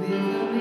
Viva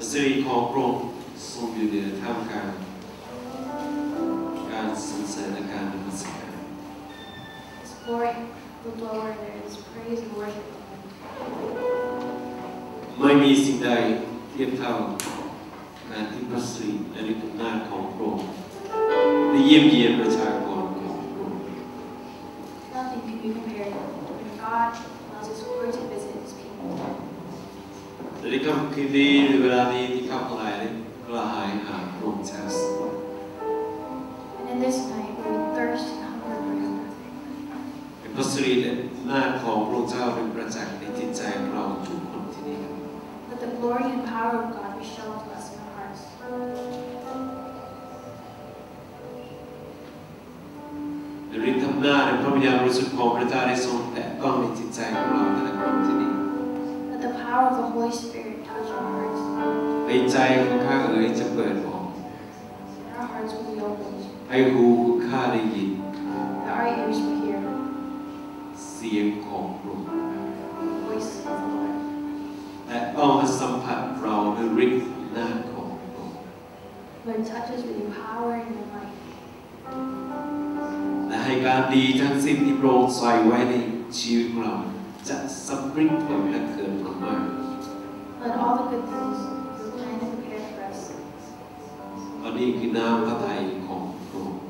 ระสิริของพระองค์ทรงอยู่เหนือท่ามกลางการสรรเสริญและการนมัสการ His glory will dwell where there is praise and worship. ไม่มีสิ่งใดเทียบเท่าการที่พระสิริและฤทธิ์อำนาจของพระองค์ EMDM 을 잘한 것 같고. Nothing can be compared when God allows His Word to visit His people. ฤทธิ์อำนาจในพระวิญญาณบริสุทธิ์ของพระเจ้าได้ทรงแตะต้องในจิตใจของเราแต่ละคนที่นี่ Let the power of the Holy Spirit touch our hearts. ในใจของข้าเอ๋ยจะเปิดออก And our hearts will be opened. ให้หูของข้าได้ยิน That our ears will hear เสียงของพระองค์ the voice of the Lord. และต้องมาสัมผัสเราด้วยฤทธิ์อำนาจของพระองค์ Lord, touch us with your power and your การดีทั้งสิ้นที่โปรงใส่ไว้ในชีวิตของเรา จะสำริงผลและเกิดผลมาก But all the อันนี้คือน้ำพระทัยของพระองค์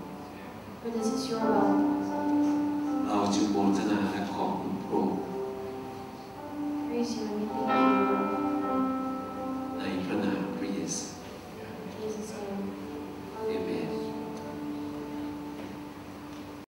เราจึงโมทนาและขอบคุณพระองค์ในพระนามพระเยซู